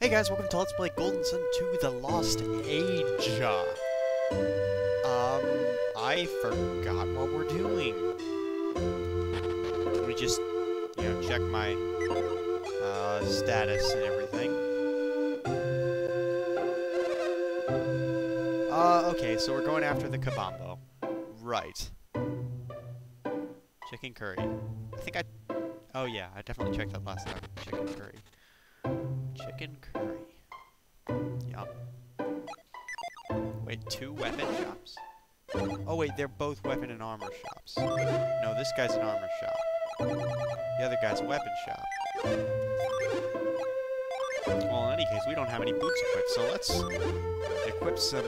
Hey guys, welcome to Let's Play Golden Sun 2 The Lost Age. Um, I forgot what we're doing. Let me just, you know, check my uh, status and everything. Uh, okay, so we're going after the Kibombo. Right. Chicken curry. I think I... Oh yeah, I definitely checked that last time. Chicken curry. Chicken curry. Yum. Wait, two weapon shops? Oh wait, they're both weapon and armor shops. No, this guy's an armor shop. The other guy's a weapon shop. Well, in any case, we don't have any boots equipped, so let's equip some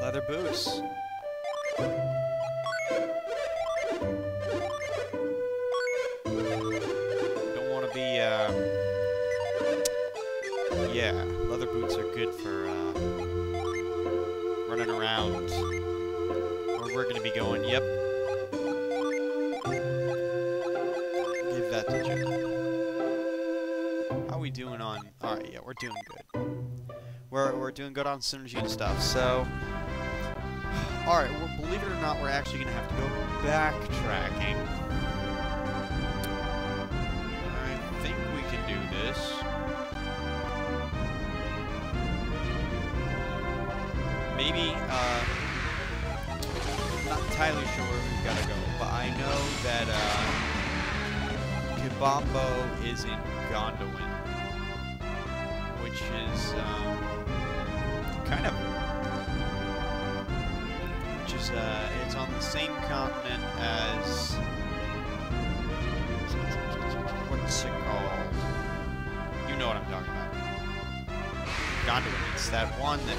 leather boots. Good for uh, running around where we're going to be going. Yep. Give that to Jim. How we doing on... Alright, yeah, we're doing good. We're, we're doing good on Psynergy and stuff, so... Alright, well, believe it or not, we're actually going to have to go backtracking. Entirely sure where we've got to go, but I know that, uh, Kibombo is in Gondowan, which is, um, kind of, which is, uh, it's on the same continent as, what's it called? You know what I'm talking about. Gondowan, it's that one that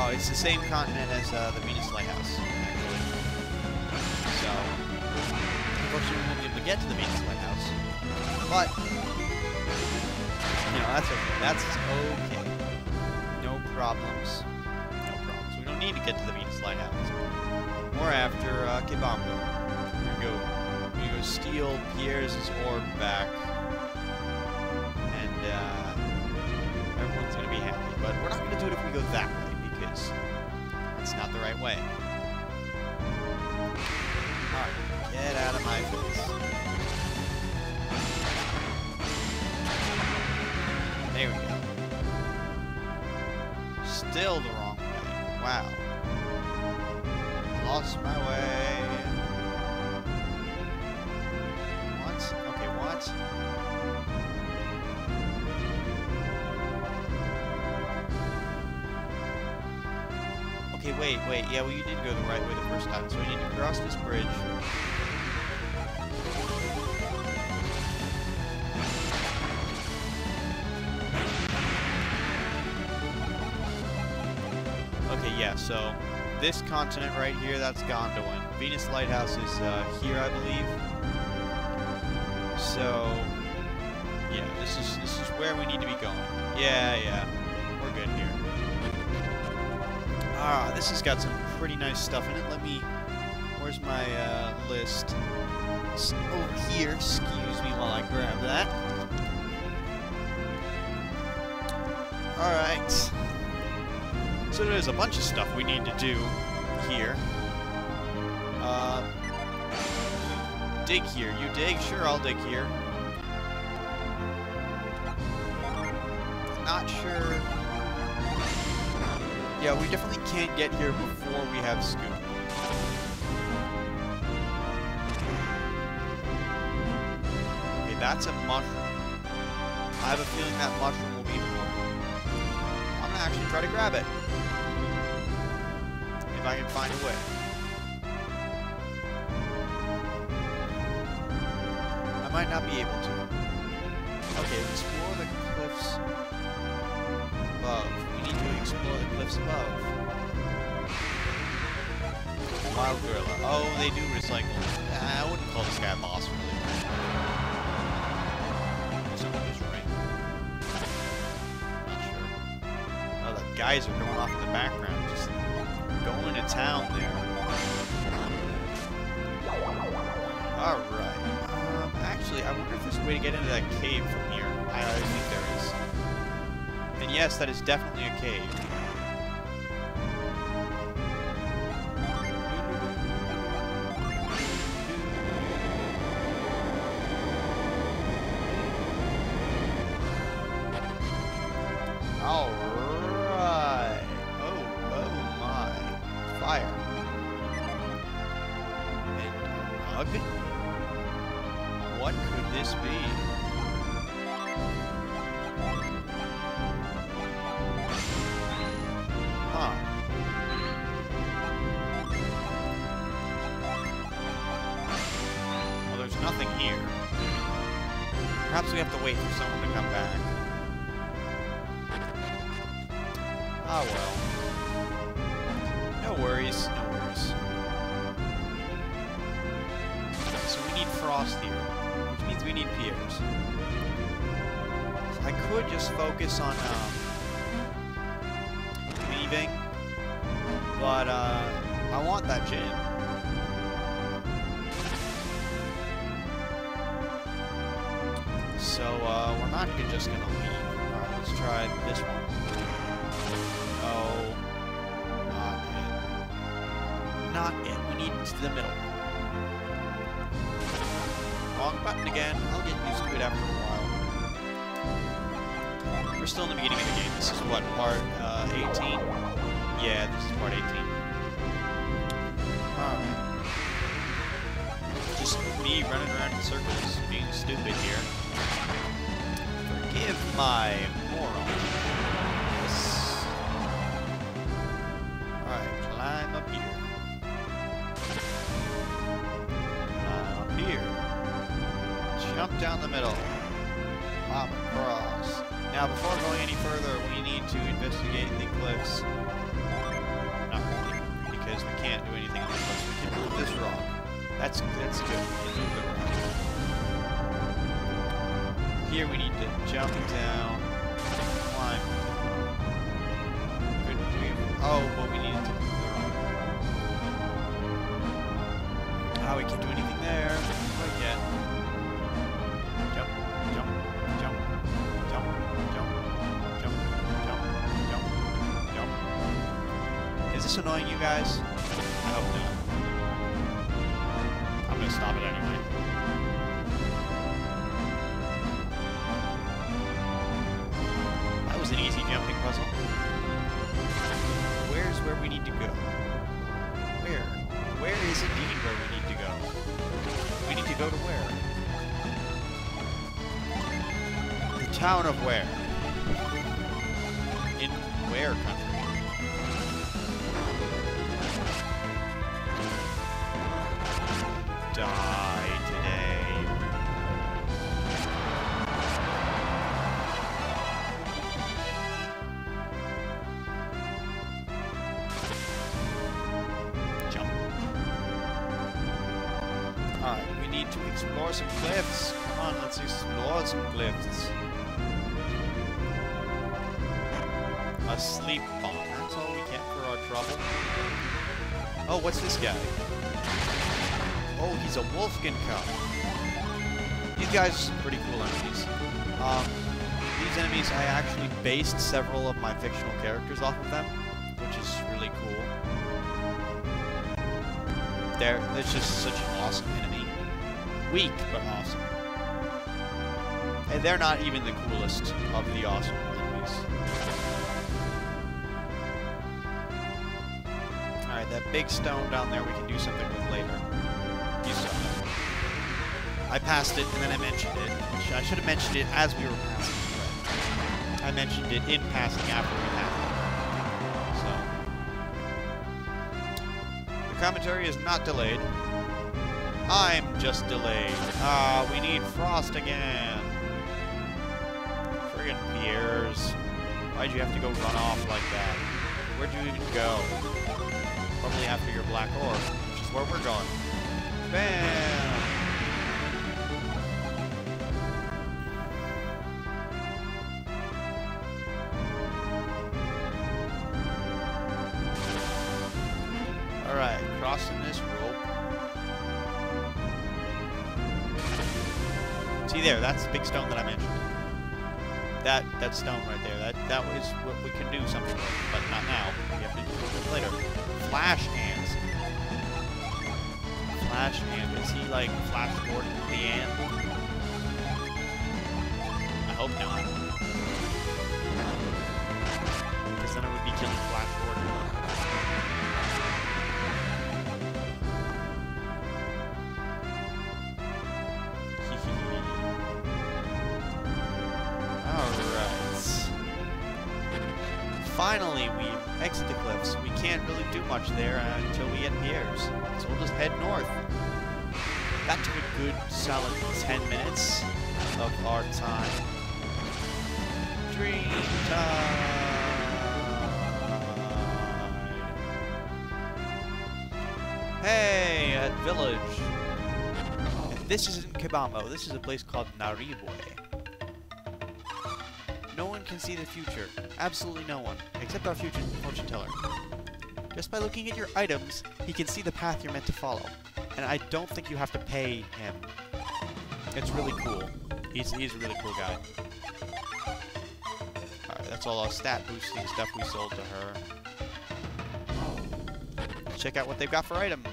Oh, it's the same continent as uh, the Venus Lighthouse, unfortunately, we won't be able to get to the Venus Lighthouse. But, you know, that's okay. That's okay. No problems. No problems. We don't need to get to the Venus Lighthouse. We're after uh, Kibombo. We're go. We're go steal Piers' orb back, and uh, everyone's gonna be happy. But we're not gonna do it if we go that way because that's not the right way. Get out of my face. There we go. Still the wrong way. Wow. Lost my way. Wait, wait. Yeah, well, you did go the right way the first time, so we need to cross this bridge. Okay, yeah, so this continent right here, that's Gondowan. Venus Lighthouse is uh, here, I believe. So, yeah, this is this is where we need to be going. Yeah, yeah, Ah, this has got some pretty nice stuff in it. Let me... Where's my uh, list? It's over here. Excuse me while I grab that. Alright. So there's a bunch of stuff we need to do here. Uh, dig here. You dig? Sure, I'll dig here. Not sure... Yeah, we definitely can't get here before we have scoop. Okay, that's a mushroom. I have a feeling that mushroom will be important. I'm gonna actually try to grab it. If I can find a way. I might not be able to. Okay, explore the cliffs above. Need to explore the cliffs above. Wild gorilla. Oh, they do recycle. I wouldn't call this guy a boss, really. Someone. Not sure. Oh, the guys are going off in the background, just going to town there. Alright. Um, actually, I wonder if there's a way to get into that cave from here. I think there is. And yes, that is definitely a cave. Nothing here. Perhaps we have to wait for someone to come back. Ah, well. No worries, no worries. So we need Frost here, which means we need Piers. I could just focus on, um, leaving, but, uh, I want that Djinn. We're just gonna leave. Alright, let's try this one. Oh, not it. Not it. We need to the middle. Wrong button again. I'll get used to it after a while. We're still in the beginning of the game. This is what, part uh, 18? Yeah, this is part 18. Just me running around in circles, being stupid here. Forgive my moron. Yes. Alright, climb up here. Climb up here. Jump down the middle. Hop across. Now, before going any further, we need to investigate the cliffs. Not really, because we can't do anything on the cliffs. We can move this rock. That's that's good. We can move the rock. Here we need to jump down, climb. We? Oh, but we needed to. Ah, we can't do anything there. Quite yet. Jump, jump, jump, jump, jump, jump, jump, jump, jump. Is this annoying you guys? I hope not. Town of where? In where country? Oh, what's this guy? Oh, he's a Wolfkin Cub. These guys are pretty cool enemies. Um, these enemies, I actually based several of my fictional characters off of them, which is really cool. They're, they're just such an awesome enemy. Weak, but awesome. And they're not even the coolest of the awesome enemies. That big stone down there we can do something with later. You saw. I passed it, and then I mentioned it. I should have mentioned it as we were passing. I mentioned it in passing after we passed it. So. The commentary is not delayed. I'm just delayed. Ah, we need Frost again. Friggin' Piers. Why'd you have to go run off like that? Where'd you even go? Probably after your black orb, which is where we're going. Bam! Alright, crossing this rope. See there, that's the big stone that I mentioned. that that stone right there. That that was what we can do something with, but not now. We have to do it later. Flash hands. Flash hand. Is he like Flash Gordon the end? Finally, we exit the cliffs. We can't really do much there until we get Piers'. So we'll just head north. That took a good solid 10 minutes of our time. Dream time! Hey, at Village. This isn't Kibombo. This is a place called Naribwe. Can see the future. Absolutely no one. Except our future fortune teller. Just by looking at your items, he can see the path you're meant to follow. And I don't think you have to pay him. It's really cool. He's, he's a really cool guy. Alright, that's all our stat boosting stuff we sold to her. Check out what they've got for items.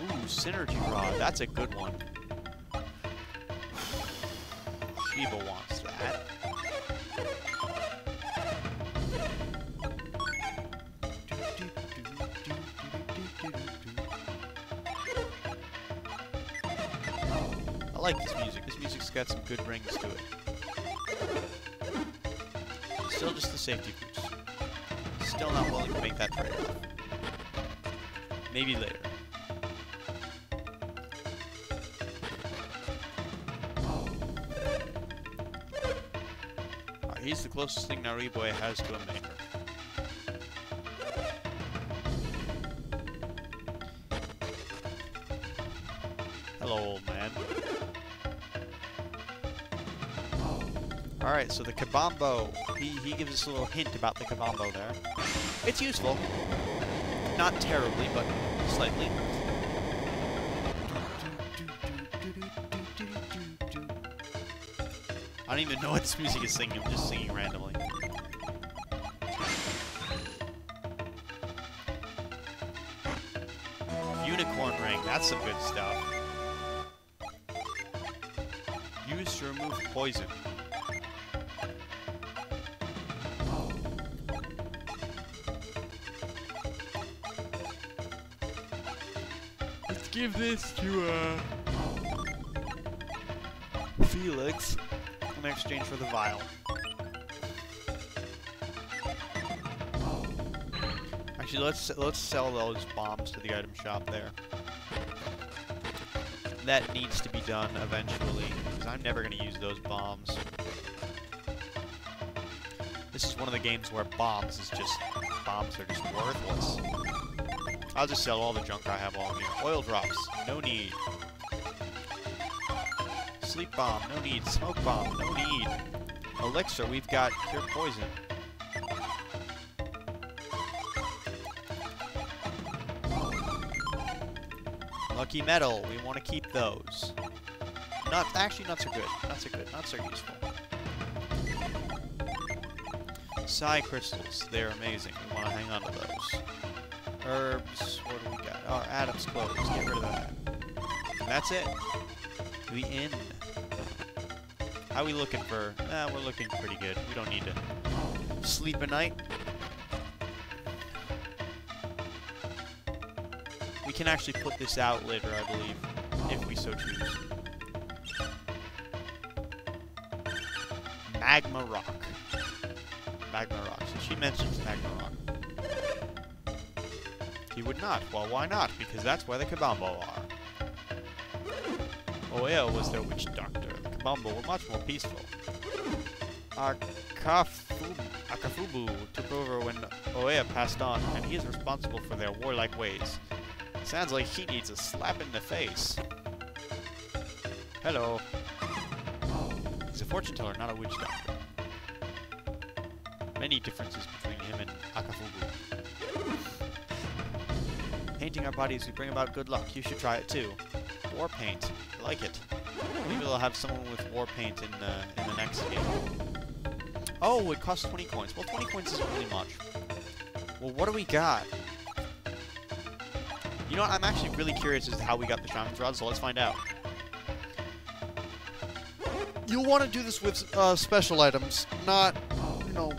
Ooh, Synergy Rod. That's a good one. Wants that. I like this music. This music's got some good rings to it. Still just the safety boots. Still not willing to make that trade-off. Maybe later. He's the closest thing Naribwe has to a maker. Hello, old man. Alright, so the Kibombo, he, he gives us a little hint about the Kibombo there. It's useful. Not terribly, but slightly. I don't even know what this music is singing, I'm just singing randomly. Unicorn ring, that's some good stuff. Used to remove poison. Let's give this to, uh... Felix in exchange for the vial. Actually, let's let's sell those bombs to the item shop there. That needs to be done eventually, because I'm never going to use those bombs. This is one of the games where bombs is just bombs are just worthless. I'll just sell all the junk I have on here. Oil drops, no need. Sleep bomb, no need. Smoke bomb, no need. Elixir, we've got cure poison. Lucky metal, we want to keep those. Not actually nuts are good. Nuts are good. Nuts are useful. Psi crystals, they're amazing. We want to hang on to those. Herbs, what do we got? Oh, Adam's clothes. Get rid of that. And that's it. We in. How we looking for? Eh, we're looking pretty good. We don't need to sleep at night. We can actually put this out later, I believe, if we so choose. Magma Rock. Magma Rock. So she mentions Magma Rock. He would not. Well, why not? Because that's where the Kibombo are. Oeo was their witch doctor. Kibombo were much more peaceful. Akafubu took over when Oea passed on, and he is responsible for their warlike ways. Sounds like he needs a slap in the face. Hello. He's a fortune teller, not a witch doctor. Many differences between him and Akafubu. Painting our bodies, we bring about good luck. You should try it too. War paint. I like it. Maybe they'll have someone with war paint in the in the next game. Oh, it costs 20 coins. Well, 20 coins isn't really much. Well, what do we got? You know what? I'm actually really curious as to how we got the Shaman's Rod, so let's find out. You'll want to do this with uh, special items, not, you know,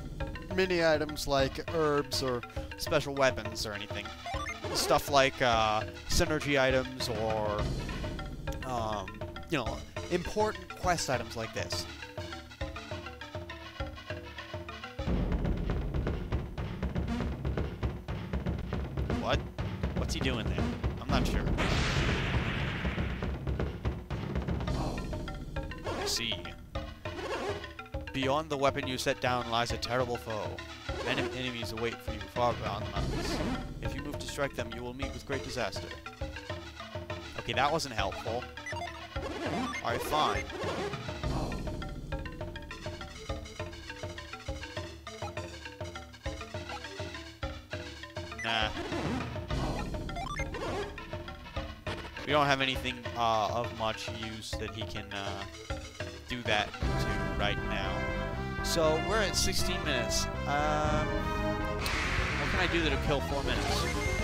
mini items like herbs or Special weapons or anything. Stuff like uh, Psynergy items or, um, you know, important quest items like this. What? What's he doing there? I'm not sure. I see. Beyond the weapon you set down lies a terrible foe. Many enemies await for you far beyond the mountains. If you move to strike them, you will meet with great disaster. Okay, that wasn't helpful. Alright, fine. Nah. We don't have anything uh, of much use that he can uh, do that to right now. So we're at 16 minutes. Um, what can I do that'll kill four minutes?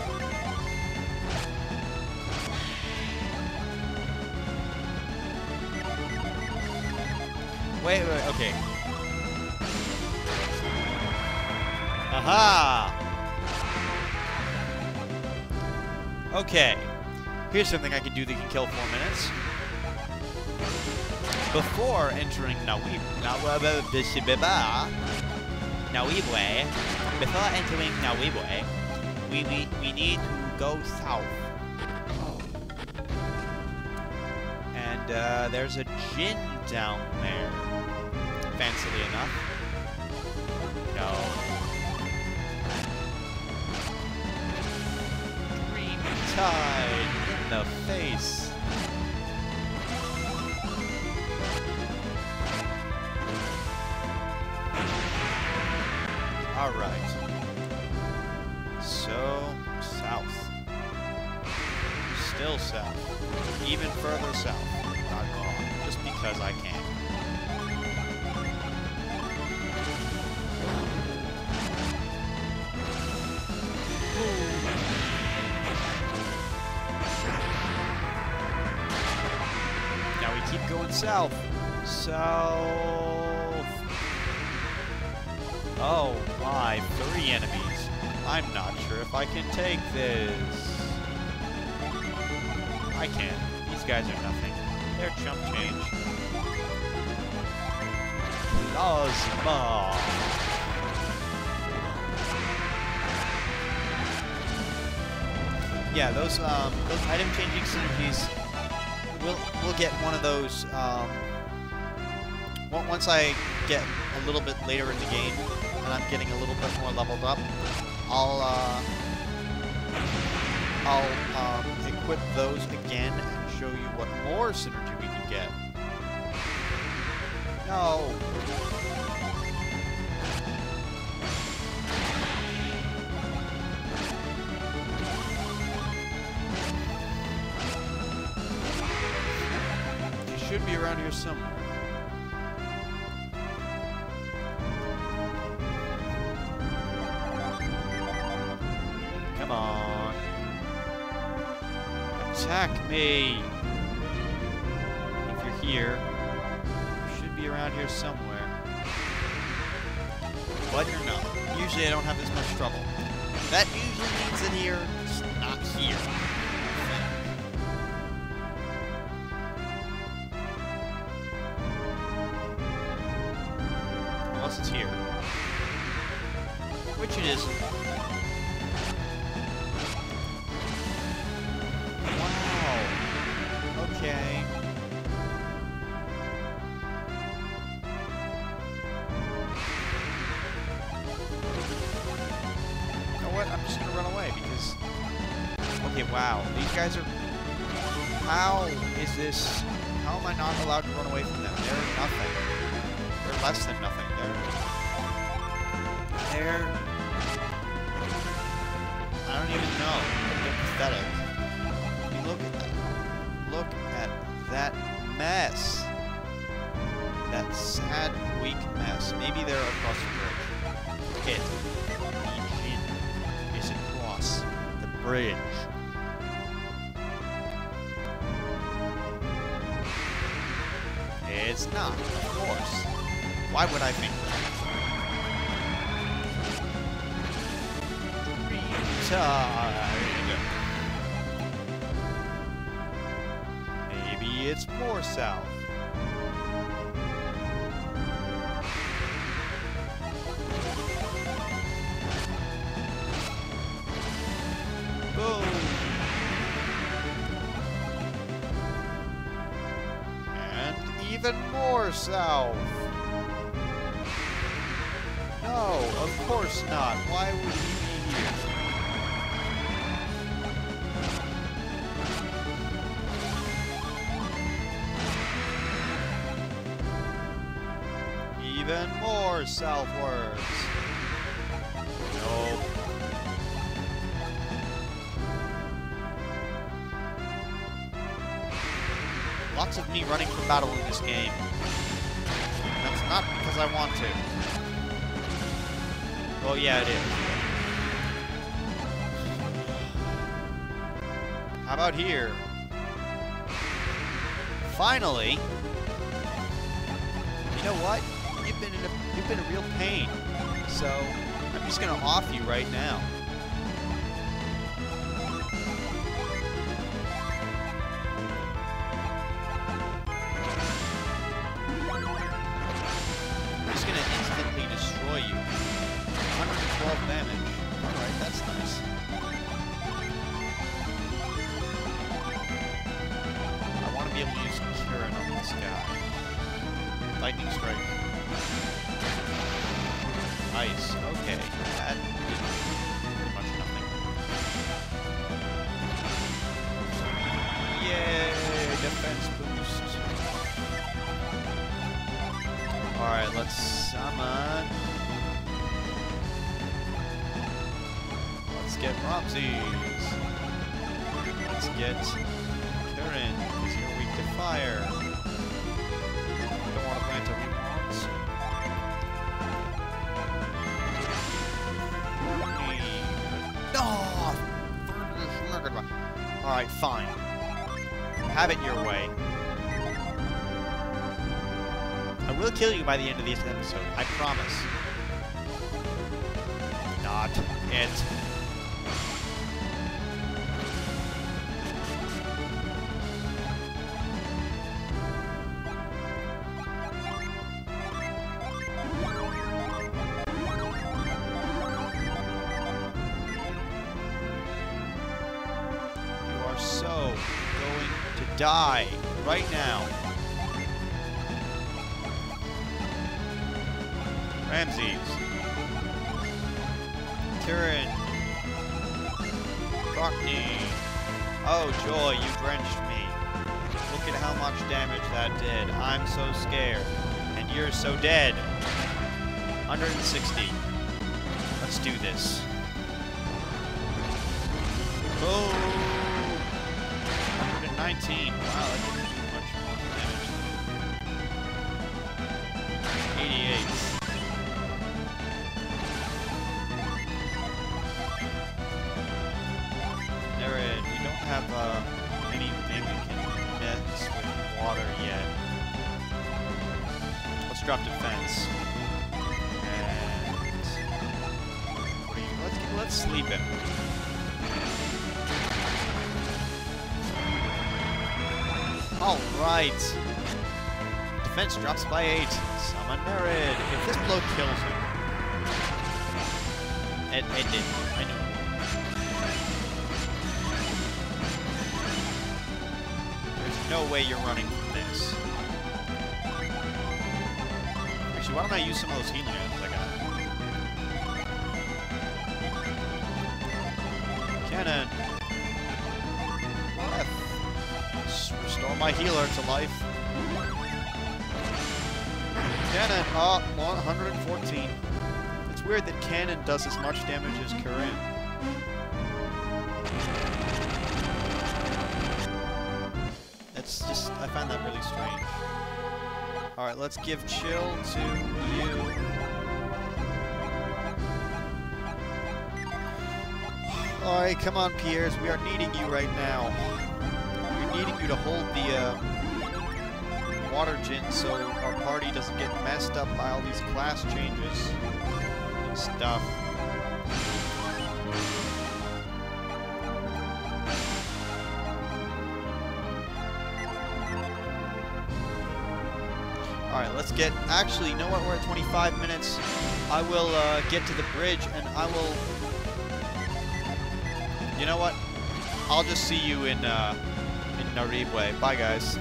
Wait, wait, okay. Aha! Okay. Here's something I can do that can kill four minutes. Before entering Nawib, Nawibwe, Nawibwe, before entering Nawibwe, we, we, we need to go south. And uh, there's a Djinn down there. Fancily enough. No. Green tide in the face. Alright. So, south. Still south. Even further south. Not going, just because I can. Keep going south. South. Oh my, three enemies. I'm not sure if I can take this. I can't. These guys are nothing. They're chump change. Plasma. Yeah, those um, those item changing Psynergies. We'll we'll get one of those um, once I get a little bit later in the game and I'm getting a little bit more leveled up. I'll uh, I'll um, equip those again and show you what more Psynergy we can get. No. Here somewhere. Come on. Attack me! If you're here, you should be around here somewhere. But you're not. Usually I don't have this much trouble. Unless it's here. Which it isn't. Wow. Okay. You know what? I'm just gonna run away because. Okay, wow. These guys are. How is this? How am I not allowed to run away from them? They're nothing. They're less than nothing. They're. They're. I don't even know. They're pathetic. I look at that. Look at that mess. That sad, weak mess. Maybe they're across the bridge. It. Djinn is across the bridge. It's not, of course. Why would I think that? Maybe it's more south. Even more south. Course not. Why would he be here? Even more southwards. Nope. Lots of me running from battle in this game. That's not because I want to. Well, yeah, it is. How about here? Finally! You know what? You've been in a, you've been a real pain. So, I'm just gonna off you right now. Alright, fine. Have it your way. I will kill you by the end of this episode. I promise. Not it. Die right now. Ramses. Kirin. Cockney. Oh, joy, you drenched me. Look at how much damage that did. I'm so scared. And you're so dead. 160. Let's do this. Boom! 119. Wow, that didn't do much more damage. 88. Nereid, we don't have uh, anything we can with water yet. Let's drop defense. And let's let's sleep him. All right. Defense drops by eight. Summon Nereid. If this blow kills him, it, it did. I knew. There's no way you're running from this. Actually, why don't I use some of those healing my healer to life. Cannon. Uh, oh, 114. It's weird that Cannon does as much damage as Kirin. That's just I find that really strange. All right, let's give chill to you. All right, come on, Piers. We are needing you right now. Needing you to hold the uh, water Djinn so our party doesn't get messed up by all these class changes and stuff. Alright, let's get... Actually, you know what? We're at 25 minutes. I will uh, get to the bridge, and I will... You know what? I'll just see you in, uh, in Naribwe. Bye, guys.